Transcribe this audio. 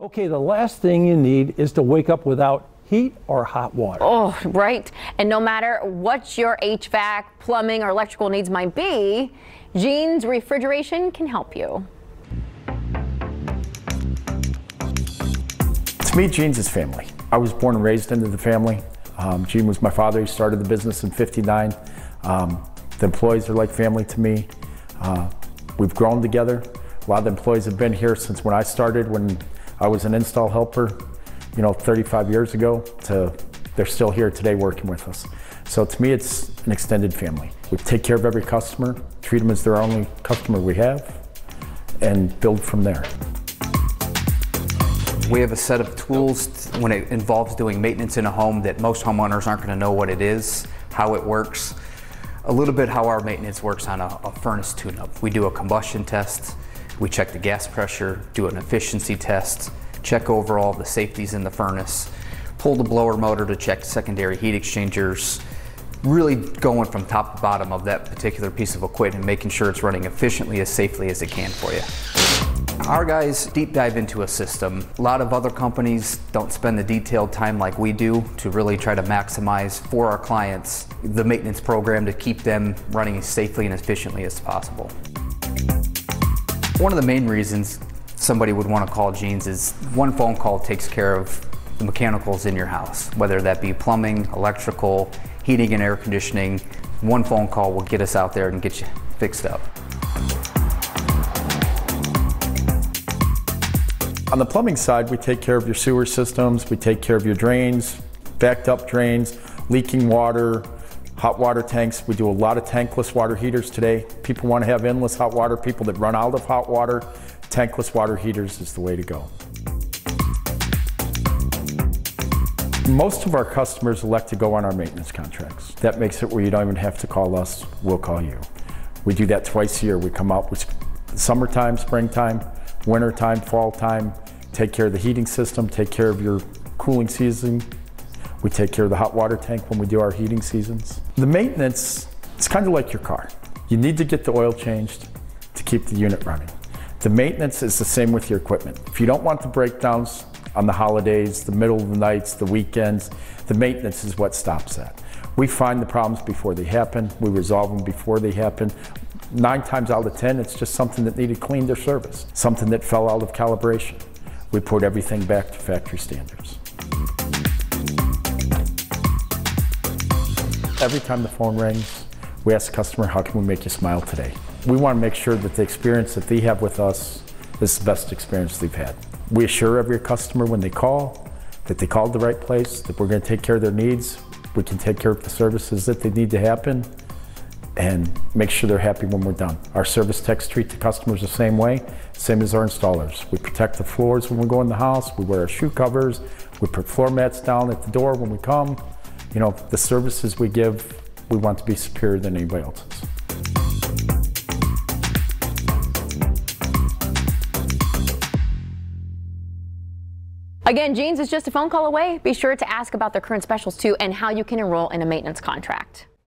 Okay, the last thing you need is to wake up without heat or hot water. Oh, right. And no matter what your HVAC, plumbing, or electrical needs might be, Gene's Refrigeration can help you. To me, Gene's is family. I was born and raised into the family. Um, Gene was my father. He started the business in 59. Um, the employees are like family to me. Uh, we've grown together. A lot of the employees have been here since when I started, when I was an install helper, you know, 35 years ago, to they're still here today working with us. So to me, it's an extended family. We take care of every customer, treat them as their only customer we have, and build from there. We have a set of tools when it involves doing maintenance in a home that most homeowners aren't going to know what it is, how it works. A little bit how our maintenance works on a, a furnace tune-up. We do a combustion test, we check the gas pressure, do an efficiency test, check overall the safeties in the furnace, pull the blower motor to check secondary heat exchangers, really going from top to bottom of that particular piece of equipment, making sure it's running efficiently as safely as it can for you. Our guys deep dive into a system. A lot of other companies don't spend the detailed time like we do to really try to maximize for our clients the maintenance program to keep them running as safely and efficiently as possible. One of the main reasons somebody would want to call Gene's is one phone call takes care of the mechanicals in your house, whether that be plumbing, electrical, heating and air conditioning. One phone call will get us out there and get you fixed up. On the plumbing side, we take care of your sewer systems, we take care of your drains, backed up drains, leaking water, hot water tanks. We do a lot of tankless water heaters today. People want to have endless hot water. People that run out of hot water, tankless water heaters is the way to go. Most of our customers elect to go on our maintenance contracts. That makes it where you don't even have to call us, we'll call you. We do that twice a year. We come out with summertime, springtime, wintertime, fall time, take care of the heating system, take care of your cooling season, we take care of the hot water tank when we do our heating seasons. The maintenance, it's kind of like your car. You need to get the oil changed to keep the unit running. The maintenance is the same with your equipment. If you don't want the breakdowns on the holidays, the middle of the nights, the weekends, the maintenance is what stops that. We find the problems before they happen. We resolve them before they happen. Nine times out of 10, it's just something that needed cleaned or serviced, something that fell out of calibration. We put everything back to factory standards. Every time the phone rings, we ask the customer, how can we make you smile today? We want to make sure that the experience that they have with us is the best experience they've had. We assure every customer when they call that they called the right place, that we're going to take care of their needs, we can take care of the services that they need to happen, and make sure they're happy when we're done. Our service techs treat the customers the same way, same as our installers. We protect the floors when we go in the house, we wear our shoe covers, we put floor mats down at the door when we come, you know, the services we give, we want to be superior than anybody else's. Again, Gene's is just a phone call away. Be sure to ask about their current specials too and how you can enroll in a maintenance contract.